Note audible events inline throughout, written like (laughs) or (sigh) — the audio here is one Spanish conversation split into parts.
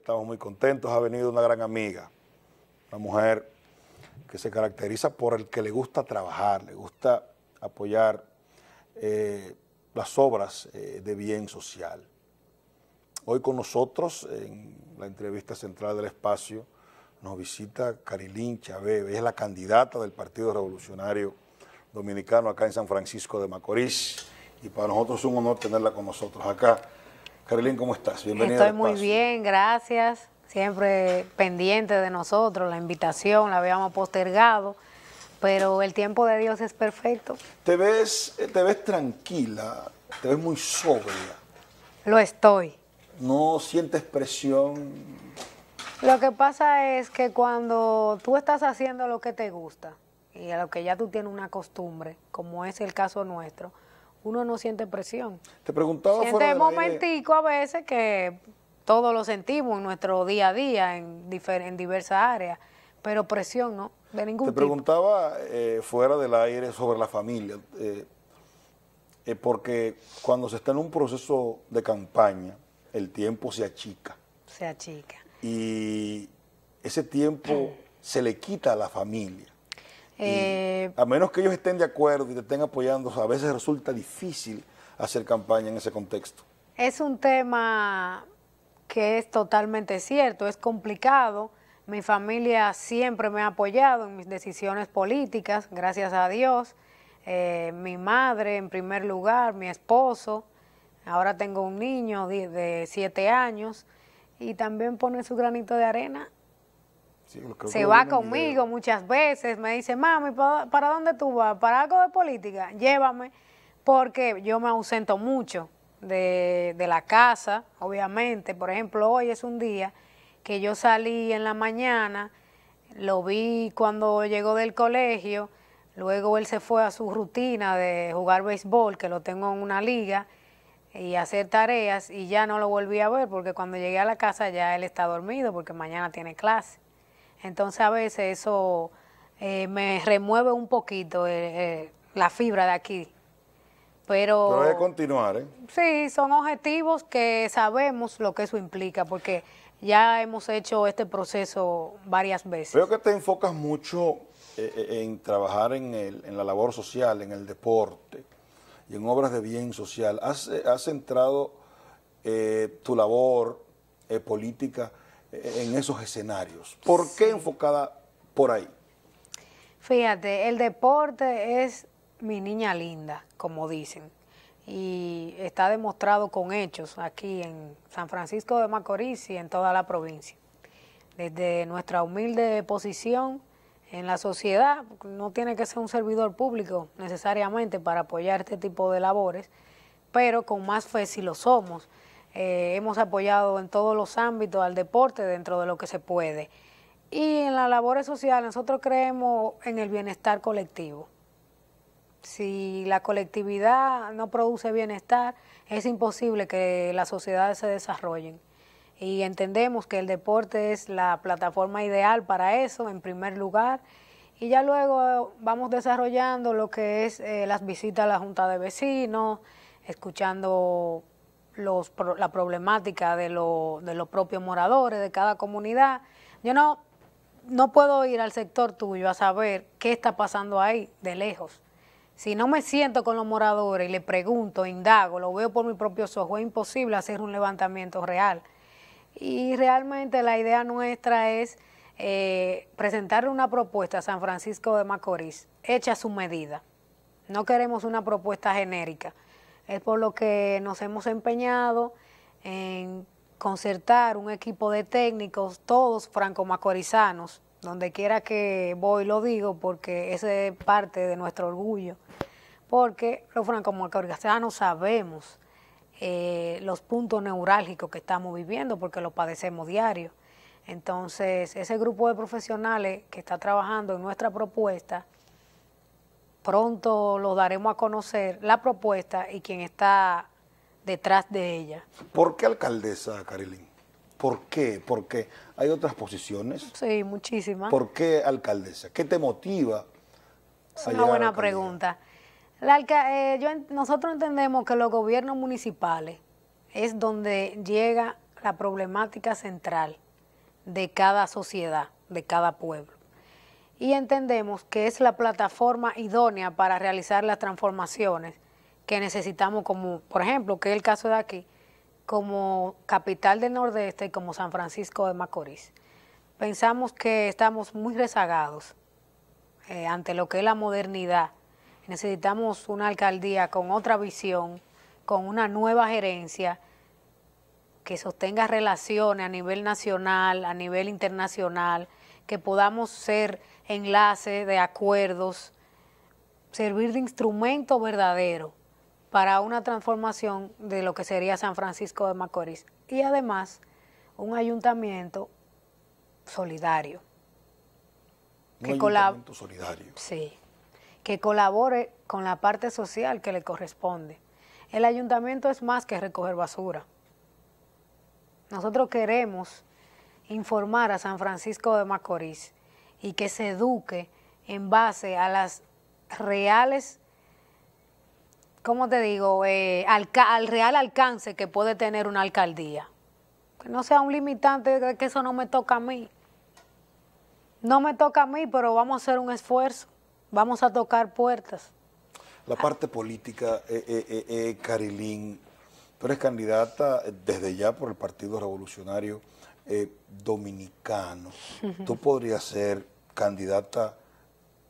estamos muy contentos. Ha venido una gran amiga, una mujer que se caracteriza por el que le gusta trabajar, le gusta apoyar eh, las obras eh, de bien social. Hoy con nosotros, en la entrevista central del espacio, nos visita Carilín Chávez, es la candidata del Partido Revolucionario Dominicano acá en San Francisco de Macorís y para nosotros es un honor tenerla con nosotros acá. Carilín, ¿cómo estás? Bienvenida. Estoy muy bien, gracias. Siempre pendiente de nosotros, la invitación la habíamos postergado, pero el tiempo de Dios es perfecto. Te ves, te ves tranquila, te ves muy sobria. Lo estoy. No sientes presión. Lo que pasa es que cuando tú estás haciendo lo que te gusta y a lo que ya tú tienes una costumbre, como es el caso nuestro, uno no siente presión. Te preguntaba Siente momentico a veces que todos lo sentimos en nuestro día a día, en, en diversas áreas, pero presión no, de ningún tipo. Te preguntaba eh, fuera del aire sobre la familia, eh, eh, porque cuando se está en un proceso de campaña, el tiempo se achica. Se achica. Y ese tiempo se le quita a la familia. Eh, a menos que ellos estén de acuerdo y te estén apoyando, a veces resulta difícil hacer campaña en ese contexto. Es un tema que es totalmente cierto, es complicado. Mi familia siempre me ha apoyado en mis decisiones políticas, gracias a Dios. Eh, mi madre en primer lugar, mi esposo, ahora tengo un niño de siete años y también pone su granito de arena se va conmigo muchas veces, me dice, mami, ¿para dónde tú vas? ¿Para algo de política? Llévame, porque yo me ausento mucho de, de la casa, obviamente. Por ejemplo, hoy es un día que yo salí en la mañana, lo vi cuando llegó del colegio, luego él se fue a su rutina de jugar béisbol, que lo tengo en una liga, y hacer tareas, y ya no lo volví a ver, porque cuando llegué a la casa ya él está dormido, porque mañana tiene clase. Entonces a veces eso eh, me remueve un poquito eh, eh, la fibra de aquí. Pero, Pero hay que continuar, ¿eh? Sí, son objetivos que sabemos lo que eso implica, porque ya hemos hecho este proceso varias veces. Veo que te enfocas mucho en trabajar en, el, en la labor social, en el deporte y en obras de bien social. ¿Has, has centrado tu labor política en esos escenarios. ¿Por qué enfocada por ahí? Fíjate, el deporte es mi niña linda, como dicen, y está demostrado con hechos aquí en San Francisco de Macorís y en toda la provincia. Desde nuestra humilde posición en la sociedad, no tiene que ser un servidor público necesariamente para apoyar este tipo de labores, pero con más fe si lo somos eh, hemos apoyado en todos los ámbitos al deporte dentro de lo que se puede. Y en las labores sociales nosotros creemos en el bienestar colectivo. Si la colectividad no produce bienestar, es imposible que las sociedades se desarrollen. Y entendemos que el deporte es la plataforma ideal para eso, en primer lugar. Y ya luego vamos desarrollando lo que es eh, las visitas a la Junta de Vecinos, escuchando los, la problemática de, de los propios moradores de cada comunidad. Yo no, no puedo ir al sector tuyo a saber qué está pasando ahí de lejos. Si no me siento con los moradores y le pregunto, indago, lo veo por mis propios ojos, es imposible hacer un levantamiento real. Y realmente la idea nuestra es eh, presentarle una propuesta a San Francisco de Macorís, hecha a su medida. No queremos una propuesta genérica. Es por lo que nos hemos empeñado en concertar un equipo de técnicos, todos franco-macorizanos, donde quiera que voy lo digo porque ese es parte de nuestro orgullo, porque los franco-macorizanos sabemos eh, los puntos neurálgicos que estamos viviendo porque los padecemos diario. Entonces, ese grupo de profesionales que está trabajando en nuestra propuesta, pronto lo daremos a conocer la propuesta y quien está detrás de ella. ¿Por qué alcaldesa, Carilín? ¿Por qué? Porque hay otras posiciones. Sí, muchísimas. ¿Por qué alcaldesa? ¿Qué te motiva? Es una buena pregunta. La eh, nosotros entendemos que los gobiernos municipales es donde llega la problemática central de cada sociedad, de cada pueblo. Y entendemos que es la plataforma idónea para realizar las transformaciones que necesitamos como, por ejemplo, que es el caso de aquí, como capital del Nordeste y como San Francisco de Macorís. Pensamos que estamos muy rezagados eh, ante lo que es la modernidad. Necesitamos una alcaldía con otra visión, con una nueva gerencia que sostenga relaciones a nivel nacional, a nivel internacional, que podamos ser enlace de acuerdos, servir de instrumento verdadero para una transformación de lo que sería San Francisco de Macorís. Y además, un ayuntamiento solidario. Un ayuntamiento solidario. Sí, que colabore con la parte social que le corresponde. El ayuntamiento es más que recoger basura. Nosotros queremos informar a San Francisco de Macorís y que se eduque en base a las reales, ¿cómo te digo?, eh, al, al, real alcance que puede tener una alcaldía. Que no sea un limitante de que eso no me toca a mí. No me toca a mí, pero vamos a hacer un esfuerzo. Vamos a tocar puertas. La parte política, eh, eh, eh Carilín, Tú eres candidata desde ya por el Partido Revolucionario eh, Dominicano. Tú podrías ser candidata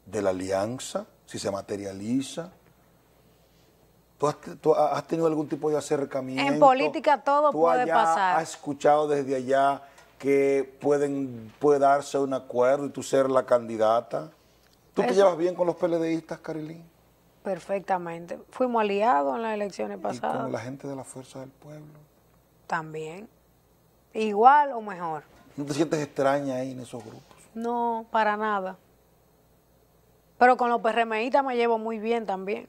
de la alianza si se materializa. ¿Tú has, tenido algún tipo de acercamiento? En política todo ¿Tú puede allá pasar. ¿Has escuchado desde allá que pueden, puede darse un acuerdo y tú ser la candidata? ¿Tú te llevas bien con los PLDistas, Carilín? Perfectamente. Fuimos aliados en las elecciones pasadas. ¿Y con la gente de la Fuerza del Pueblo? También. Igual o mejor. ¿No te sientes extraña ahí en esos grupos? No, para nada. Pero con los PRMistas me llevo muy bien también.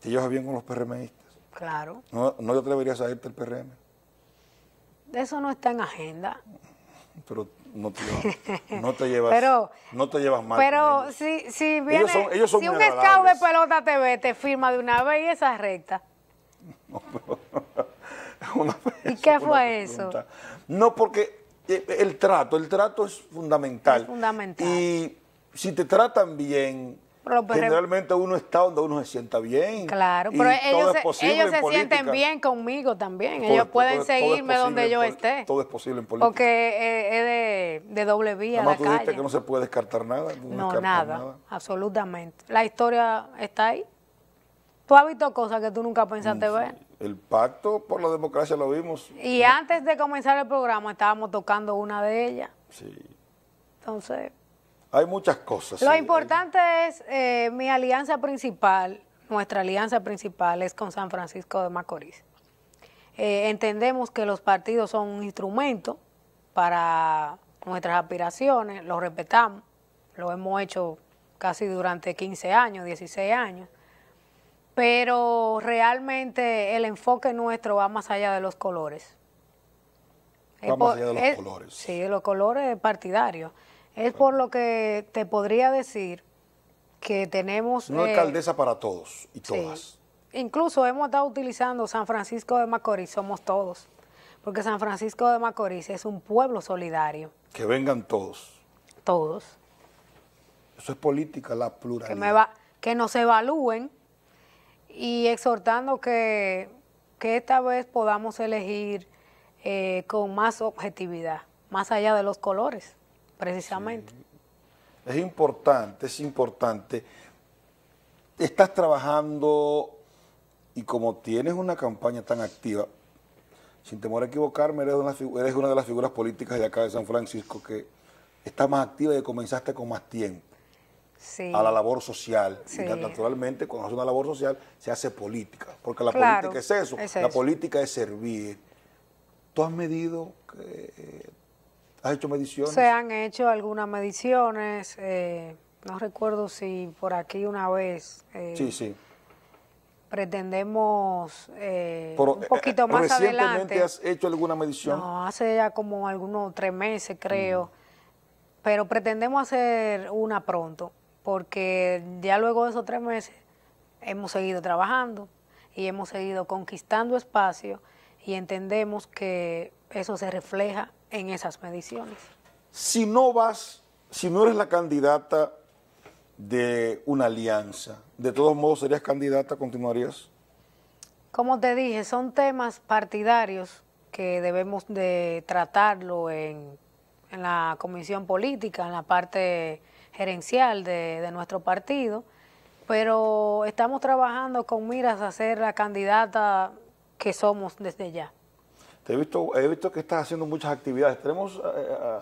¿Te llevas bien con los PRMistas? Claro. ¿No, no te atreverías a irte al PRM? Eso no está en agenda. Pero no te llevas, (laughs) no te llevas, pero, no te llevas mal. Pero si, si viene, si un scout de pelota te ve, te firma de una vez y esa recta. (laughs) (laughs) ¿Y qué fue eso? No, porque eh, el trato, el trato es fundamental. Es fundamental. Y si te tratan bien, Generalmente uno está donde uno se sienta bien. Claro, pero ellos, se, ellos se sienten bien conmigo también. ellos pueden seguirme donde yo esté. Todo es posible en política. Porque eh, es de, de doble vía. Además, tú dijiste que no se puede descartar nada. No, nada, absolutamente. La historia está ahí. Tú has visto cosas que tú nunca pensaste mm, ver. El pacto por la democracia lo vimos. Y antes de comenzar el programa estábamos tocando una de ellas. Sí. Entonces. Hay muchas cosas. Lo importante es, eh, mi alianza principal, nuestra alianza principal es con San Francisco de Macorís. Eh, entendemos que los partidos son un instrumento para nuestras aspiraciones, lo respetamos, lo hemos hecho casi durante 15 años, 16 años, pero realmente el enfoque nuestro va más allá de los colores. Va más allá de los colores. Sí, los colores partidarios. Es por lo que te podría decir que tenemos... Una eh, alcaldesa para todos y todas. Incluso hemos estado utilizando San Francisco de Macorís, somos todos, porque San Francisco de Macorís es un pueblo solidario. Que vengan todos. Todos. Eso es política, la pluralidad. Que, me va, que nos evalúen y exhortando que, que esta vez podamos elegir eh, con más objetividad, más allá de los colores precisamente. Es importante, es importante. Estás trabajando y como tienes una campaña tan activa, sin temor a equivocarme, eres una, eres una de las figuras políticas de acá de San Francisco que está más activa y comenzaste con más tiempo. A la labor social. Y naturalmente, cuando hace una labor social, se hace política, porque la política es eso, la política es servir. ¿Tú has medido que ¿Has hecho mediciones? Se han hecho algunas mediciones, eh, no recuerdo si por aquí una vez. Eh, sí, sí. Pretendemos eh, un poquito más ¿Recientemente has hecho alguna medición? No, hace ya como algunos tres meses creo, pero pretendemos hacer una pronto, porque ya luego de esos tres meses hemos seguido trabajando y hemos seguido conquistando espacio y entendemos que eso se refleja en esas mediciones. Si no vas, si no eres la candidata de una alianza, de todos modos serías candidata, continuarías. Como te dije, son temas partidarios que debemos de tratarlo en, en la comisión política, en la parte gerencial de, de nuestro partido, pero estamos trabajando con miras a ser la candidata que somos desde ya. Te he visto, he visto que estás haciendo muchas actividades. Tenemos, eh, eh,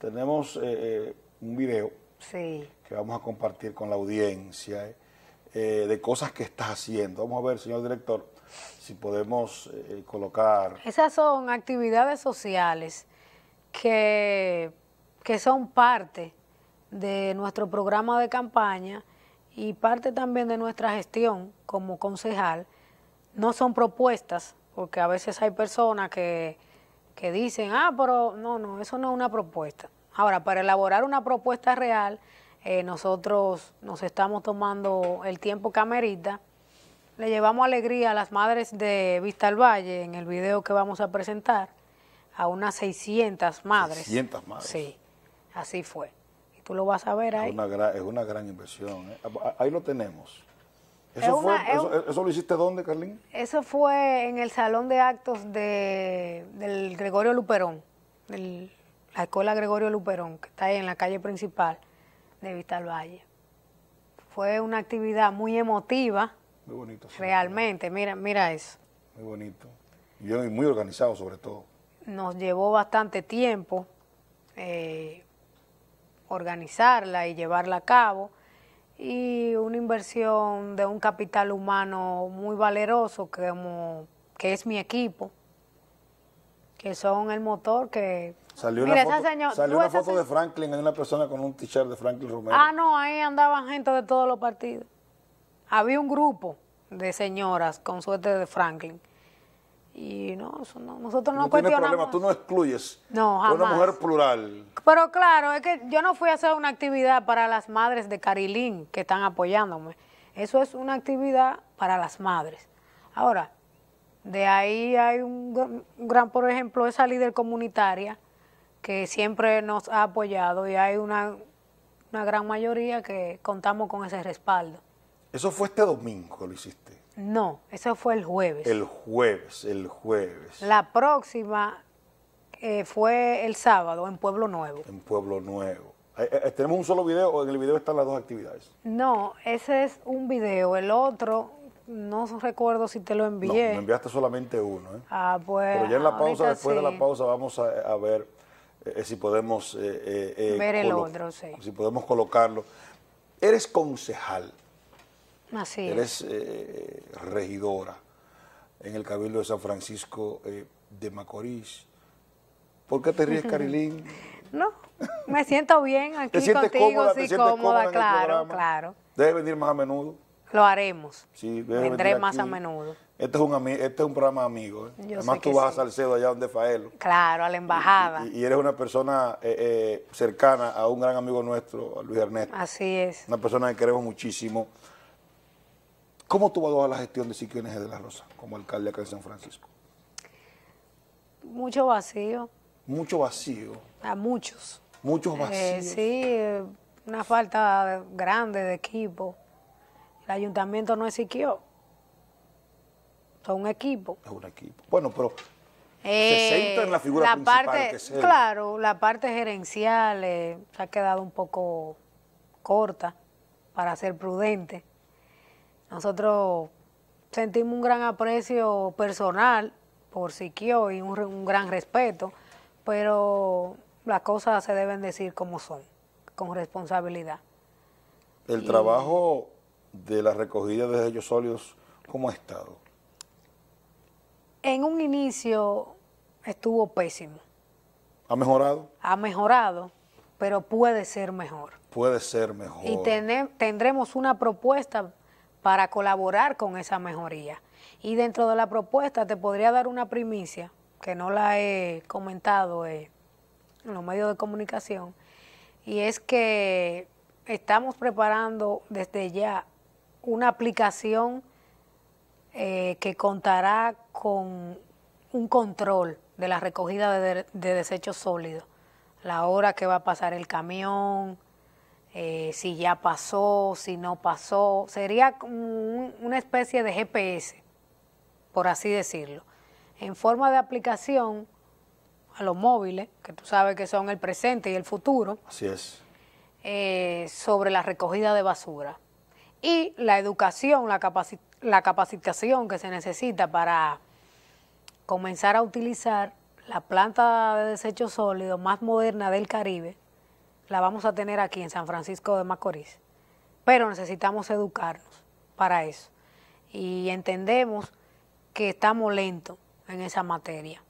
tenemos eh, un video Sí. que vamos a compartir con la audiencia eh, de cosas que estás haciendo. Vamos a ver, señor director, si podemos eh, colocar. Esas son actividades sociales que, que son parte de nuestro programa de campaña y parte también de nuestra gestión como concejal. No son propuestas, porque a veces hay personas que, que dicen, ah, pero no, no, eso no es una propuesta. Ahora, para elaborar una propuesta real, eh, nosotros nos estamos tomando el tiempo que amerita. Le llevamos alegría a las madres de Vista al Valle en el video que vamos a presentar, a unas 600 madres. 600 madres. Sí, así fue. Tú lo vas a ver Es ahí. una, gran, es una gran inversión. ¿eh? Ahí lo tenemos. Es ¿Eso, una- es eso, lo hiciste dónde, Carlín? Eso fue en el salón de actos de, del Gregorio Luperón, la escuela Gregorio Luperón, que está ahí en la calle principal de Vista al Valle. Fue una actividad muy emotiva, Muy bonito. sí. realmente, mira, mira eso. Muy bonito. Y muy organizado, sobre todo. Nos llevó bastante tiempo eh, organizarla y llevarla a cabo y una inversión de un capital humano muy valeroso que, como, que es mi equipo, que son el motor que... Salió una foto, señor- salió una foto de Franklin, hay una persona con un t-shirt de Franklin Romero. Ah, no, ahí andaban gente de todos los partidos. Había un grupo de señoras con suerte de Franklin. Y no, eso no nosotros no, no cuestionamos. problema, tú no excluyes. No, Tú eres una jamás. mujer plural. Pero claro, es que yo no fui a hacer una actividad para las madres de Carilín que están apoyándome. Eso es una actividad para las madres. Ahora, de ahí hay un gran, por ejemplo, esa líder comunitaria que siempre nos ha apoyado y hay una, una gran mayoría que contamos con ese respaldo. Eso fue este domingo que lo hiciste. No, eso fue el jueves. El jueves, el jueves. La próxima eh, fue el sábado en Pueblo Nuevo. En Pueblo Nuevo. Eh, eh, ¿Tenemos un solo video o en el video están las dos actividades? No, ese es un video. El otro, no recuerdo si te lo No, envié. me enviaste solamente uno. ¿eh? Ah, pues. Pero ya en la pausa, después de la pausa, vamos a, a ver eh, si podemos... Ver el otro, sí. Si podemos colocarlo. Eres concejal, Así es. eres eh, regidora en el Cabildo de San Francisco eh, de Macorís. ¿Por qué te ríes, Carilín? No, me siento bien aquí ¿Te contigo, cómoda? ¿Te sí, sientes cómoda, cómoda claro, claro. Debe venir más a menudo. Lo haremos. Sí, Vendré más a menudo. Este es un, este es un programa amigo. ¿eh? Además, tú que vas a. Salcedo allá donde Faelo. Claro, a la embajada. Y, y eres una persona eh, eh, cercana a un gran amigo nuestro, a Luis Ernesto. Así es. Una persona que queremos muchísimo. ¿Cómo tú vas a la gestión de Siquio N.G. de la Rosa como alcalde acá en San Francisco? Mucho vacío, Mucho vacío, a muchos. muchos vacíos. Eh, sí, eh, una falta grande de equipo. El ayuntamiento no es siquió. Son un equipo. Es un equipo. Bueno, pero Eh, se centra en la figura principal, parte, que es él. Claro, la parte gerencial eh, se ha quedado un poco corta para ser prudente. Nosotros sentimos un gran aprecio personal por Siquio y un, gran respeto, pero las cosas se deben decir como son, con responsabilidad. el trabajo de la recogida de desechos sólidos, ¿cómo ha estado? En un inicio estuvo pésimo, ¿Ha mejorado? ha mejorado, pero puede ser mejor. Puede ser mejor. y tendremos una propuesta para colaborar con esa mejoría. Y dentro de la propuesta te podría dar una primicia, que no la he comentado eh, en los medios de comunicación, y es que estamos preparando desde ya una aplicación eh, que contará con un control de la recogida de, desechos sólidos, la hora que va a pasar el camión, eh, si ya pasó, si no pasó, sería una especie de GPS, por así decirlo, en forma de aplicación a los móviles, que tú sabes que son el presente y el futuro. Así es. Eh, sobre la recogida de basura. Y la educación, la, la capacitación que se necesita para comenzar a utilizar la planta de desechos sólidos más moderna del Caribe, la vamos a tener aquí en San Francisco de Macorís. Pero necesitamos educarnos para eso. Y entendemos que estamos lentos en esa materia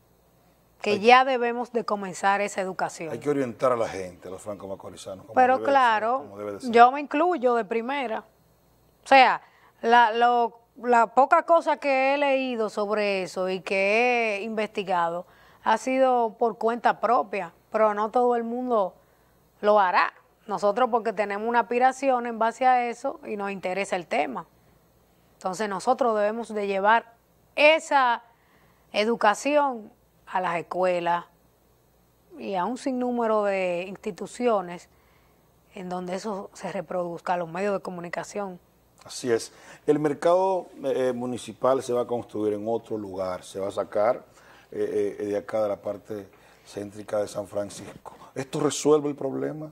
que ya debemos de comenzar esa educación. Hay que orientar a la gente, a los franco-macorizanos. Pero claro, yo me incluyo de primera. O sea, la, la poca cosa que he leído sobre eso y que he investigado ha sido por cuenta propia, pero no todo el mundo lo hará. Nosotros porque tenemos una aspiración en base a eso y nos interesa el tema. Entonces nosotros debemos de llevar esa educación a las escuelas y a un sinnúmero de instituciones en donde eso se reproduzca, los medios de comunicación. Así es. El mercado eh, municipal se va a construir en otro lugar, se va a sacar eh, eh, de acá de la parte céntrica de San Francisco. ¿Esto resuelve el problema?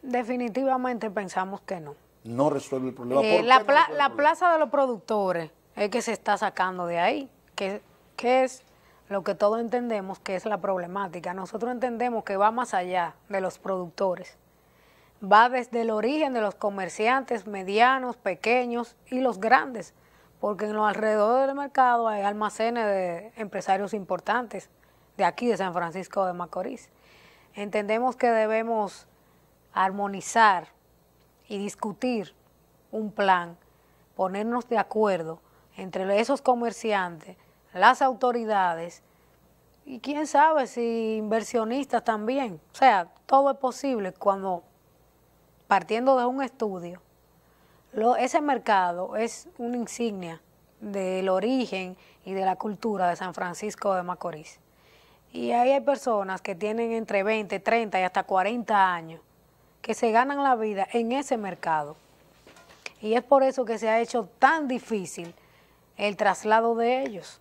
Definitivamente pensamos que no. No resuelve el problema. la, la plaza de los productores es que se está sacando de ahí, que, que es lo que todos entendemos que es la problemática. Nosotros entendemos que va más allá de los productores. Va desde el origen de los comerciantes medianos, pequeños y los grandes, porque en los alrededores del mercado hay almacenes de empresarios importantes de aquí, de San Francisco de Macorís. Entendemos que debemos armonizar y discutir un plan, ponernos de acuerdo entre esos comerciantes, las autoridades y quién sabe si inversionistas también. O sea, todo es posible cuando partiendo de un estudio, ese mercado es una insignia del origen y de la cultura de San Francisco de Macorís. Y ahí hay personas que tienen entre 20, 30 y hasta 40 años que se ganan la vida en ese mercado. Y es por eso que se ha hecho tan difícil el traslado de ellos.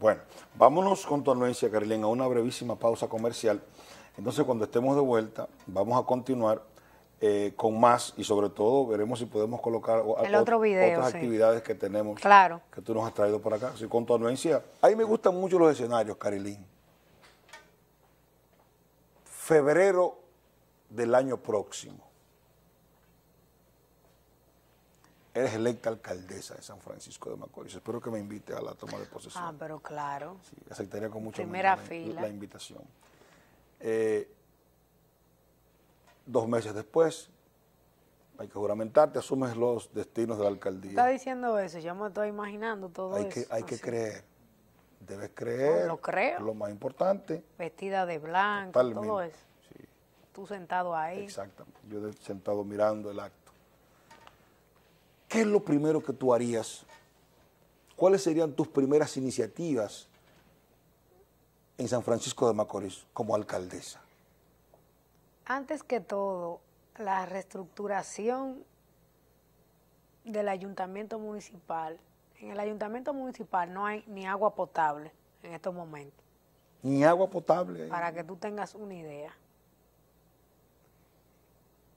Bueno, vámonos con tu anuencia, Carlín, a una brevísima pausa comercial. Entonces, cuando estemos de vuelta, vamos a continuar eh, con más y sobre todo veremos si podemos colocar otras actividades que tenemos claro. que tú nos has traído por acá. Con tu anuencia. A mí me gustan mucho los escenarios, Carilín. Febrero del año próximo. eres electa alcaldesa de San Francisco de Macorís. Espero que me invite a la toma de posesión. Ah, pero claro. Sí, aceptaría con mucho fila. La, invitación. Eh, dos meses después, hay que juramentarte, asumes los destinos de la alcaldía. Está diciendo eso, yo me estoy imaginando todo hay eso. Que, hay que creer, debes creer. lo creo. Lo más importante. Vestida de blanco, todo eso. Sí. Tú sentado ahí. Exactamente, yo sentado mirando el acto. ¿Qué es lo primero que tú harías? ¿Cuáles serían tus primeras iniciativas en San Francisco de Macorís como alcaldesa? Antes que todo, la reestructuración del ayuntamiento municipal. En el ayuntamiento municipal no hay ni agua potable en estos momentos. Ni agua potable. Para que tú tengas una idea.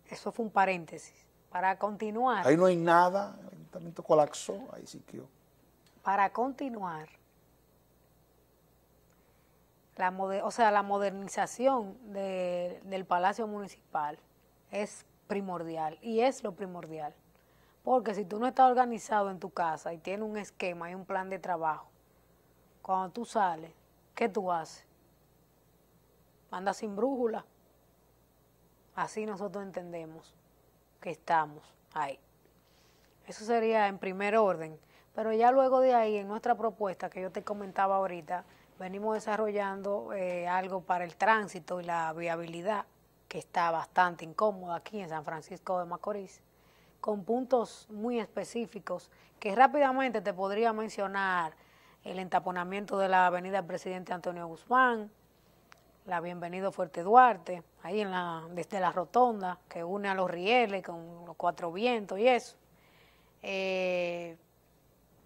Eso fue un paréntesis para continuar. Ahí no hay nada, el ayuntamiento colapsó, ahí sí que... Para continuar, la o sea, la modernización del Palacio Municipal es primordial y es lo primordial. Porque si tú no estás organizado en tu casa y tienes un esquema y un plan de trabajo, cuando tú sales, ¿qué tú haces? Andas sin brújula. Así nosotros entendemos que estamos ahí. Eso sería en primer orden. Pero ya luego de ahí, en nuestra propuesta que yo te comentaba ahorita, venimos desarrollando eh, algo para el tránsito y la viabilidad, que está bastante incómoda aquí en San Francisco de Macorís, con puntos muy específicos que rápidamente te podría mencionar el entaponamiento de la avenida Presidente Antonio Guzmán, la Bienvenido Fuerte Duarte, ahí en la, desde la rotonda que une a los rieles con los cuatro vientos y eso. Eh,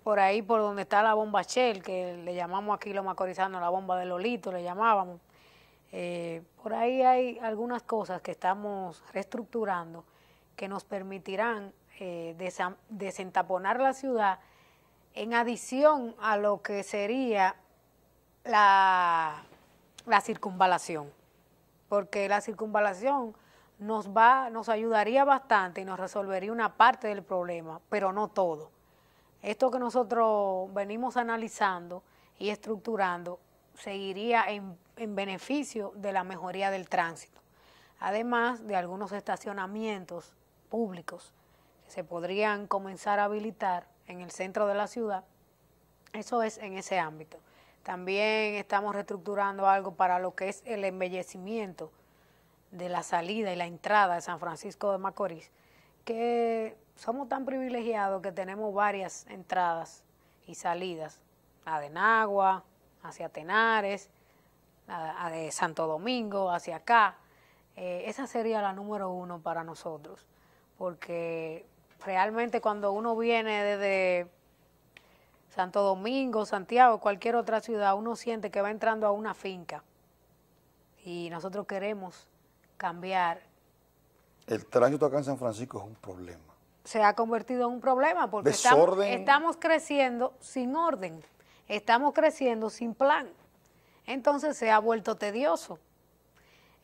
por ahí por donde está la bomba Shell, que le llamamos aquí los macorizanos la bomba de Lolito, le llamábamos. Eh, por ahí hay algunas cosas que estamos reestructurando que nos permitirán eh, desentaponar la ciudad en adición a lo que sería la, la circunvalación, porque la circunvalación nos va, nos ayudaría bastante y nos resolvería una parte del problema, pero no todo. Esto que nosotros venimos analizando y estructurando seguiría en, en beneficio de la mejoría del tránsito, además de algunos estacionamientos públicos que se podrían comenzar a habilitar en el centro de la ciudad, eso es en ese ámbito. También estamos reestructurando algo para lo que es el embellecimiento de la salida y la entrada de San Francisco de Macorís, que somos tan privilegiados que tenemos varias entradas y salidas, la de Nagua, hacia Tenares, la de Santo Domingo, hacia acá. Eh, esa sería la número uno para nosotros, porque realmente cuando uno viene desde Santo Domingo, Santiago, cualquier otra ciudad, uno siente que va entrando a una finca y nosotros queremos cambiar. El tránsito acá en San Francisco es un problema. Se ha convertido en un problema porque estamos, estamos creciendo sin orden, estamos creciendo sin plan. Entonces se ha vuelto tedioso.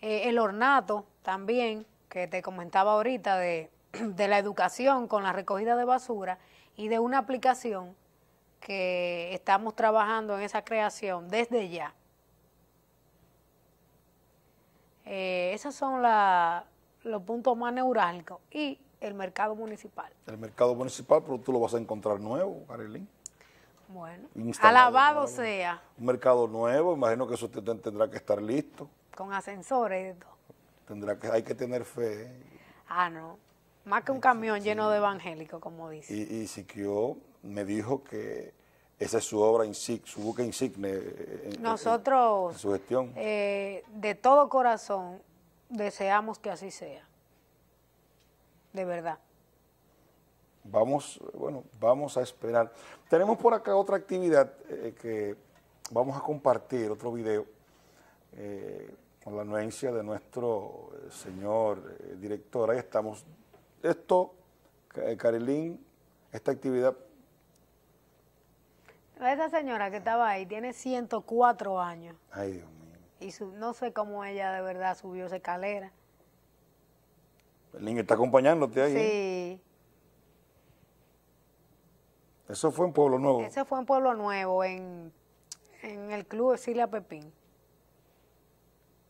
Eh, el ornato también, que te comentaba ahorita de (clears throat) de la educación con la recogida de basura y de una aplicación que estamos trabajando en esa creación desde ya. Eh, esos son los puntos más neurálgicos y el mercado municipal. El mercado municipal, pero tú lo vas a encontrar nuevo, Carilín. Bueno, alabado sea. Un mercado nuevo, imagino que eso tendrá que estar listo. Con ascensores. Tendrá que, hay que tener fe. Ah, no. Más que un camión lleno de evangélicos, como dice. Y, y Siquio me dijo que esa es su obra, su buque insigne en, Nosotros, su gestión. Eh, de todo corazón, deseamos que así sea. De verdad. Vamos, bueno, vamos a esperar. Tenemos por acá otra actividad eh, que vamos a compartir, otro video, eh, con la anuencia de nuestro señor director. Ahí estamos esto, Carilín, esta actividad... Esa señora que estaba ahí tiene 104 años. Ay, Dios mío. Y no sé cómo ella de verdad subió esa escalera. El niño está acompañándote ahí. ¿eh? Sí. Eso fue en Pueblo Nuevo. Eso fue en Pueblo Nuevo, en, en el club Silvia Pepín.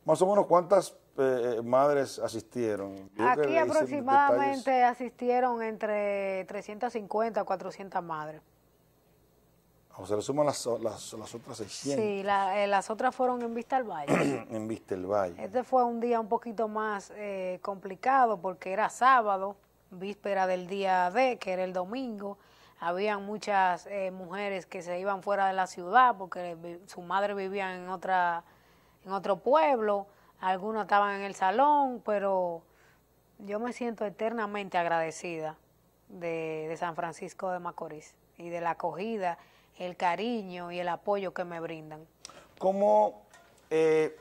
Más o menos cuántas eh, madres asistieron? Aquí aproximadamente asistieron entre 350 a 400 madres. O sea, le suman las, las, otras 600. Sí, eh, las otras fueron en Vista al Valle. (clears throat) en Vista al Valle. Este fue un día un poquito más eh, complicado porque era sábado, víspera del día D, que era el domingo. Habían muchas mujeres que se iban fuera de la ciudad porque su madre vivía en, otra, en otro pueblo algunos estaban en el salón, pero yo me siento eternamente agradecida de, San Francisco de Macorís y de la acogida, el cariño y el apoyo que me brindan. ¿Cómo eh,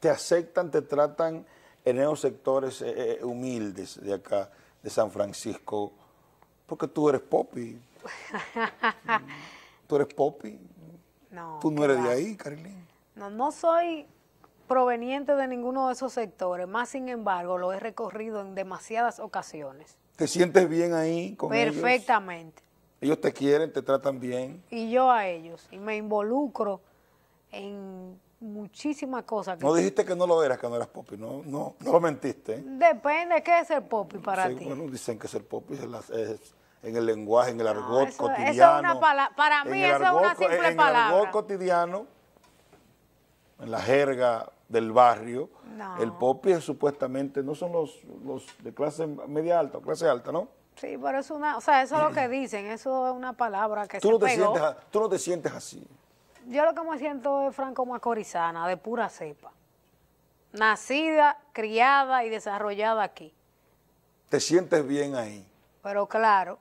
te aceptan, te tratan en esos sectores eh, eh, humildes de acá, de San Francisco? Porque tú eres popi. (laughs) ¿Tú eres popi? No. ¿Tú no eres de ahí, Carilín? No, no soy proveniente de ninguno de esos sectores, más sin embargo lo he recorrido en demasiadas ocasiones. ¿Te sientes bien ahí con? Perfectamente. Ellos te quieren, te tratan bien. Y yo a ellos, y me involucro en muchísimas cosas. no dijiste que no lo eras, que no eras popi, no, no, no lo mentiste. ¿eh? Depende, ¿qué es ser popi para ti? Bueno, dicen que ser popi es, en el lenguaje, en el argot cotidiano. Eso es una para mí eso es una simple palabra. En el argot cotidiano, en la jerga del barrio. El popi supuestamente, no son los, los de clase media alta o clase alta, ¿no? Sí, pero es una, o sea, eso es lo que dicen, eso es una palabra que Tú se no, te pegó. sientes, tú no te sientes así. Yo lo que me siento es franco macorizana, de pura cepa. Nacida, criada y desarrollada aquí. Te sientes bien ahí. Pero claro,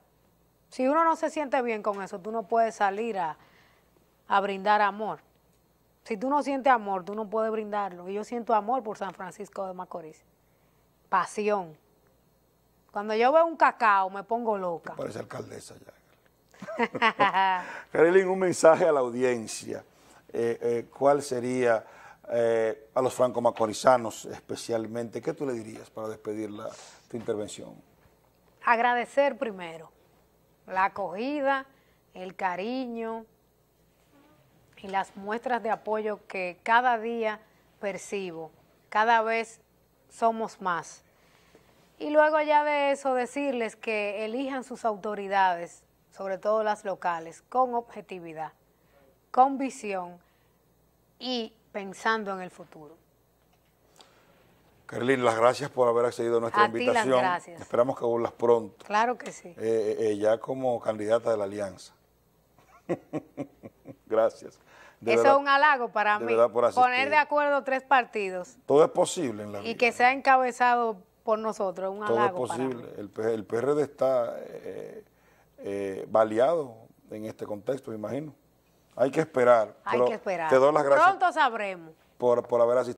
si uno no se siente bien con eso, tú no puedes salir a, a brindar amor. Si tú no sientes amor, tú no puedes brindarlo. Y yo siento amor por San Francisco de Macorís. Pasión. Cuando yo veo un cacao, me pongo loca. Parece alcaldesa ya. (laughs) Carolyn, un mensaje a la audiencia. Eh, eh, ¿Cuál sería eh, a los franco-macorizanos especialmente? ¿Qué tú le dirías para despedir la, tu intervención? Agradecer primero la acogida, el cariño y las muestras de apoyo que cada día percibo. Cada vez somos más. Y luego ya de eso decirles que elijan sus autoridades, sobre todo las locales, con objetividad, con visión y pensando en el futuro. Carolyn, las gracias por haber accedido a nuestra A ti las invitación. gracias. Esperamos que vuelvas pronto, Claro que sí. eh, eh, ya como candidata de la alianza. (laughs) gracias. De Eso verdad, es un halago para mí. Poner de acuerdo tres partidos Todo es posible en la y vida. que sea encabezado por nosotros, un Todo es halago para mí. posible. El, el PRD está eh, eh, baleado en este contexto, me imagino. Hay que esperar. Hay que esperar. Te doy las gracias Pronto sabremos. por, por haber asistido.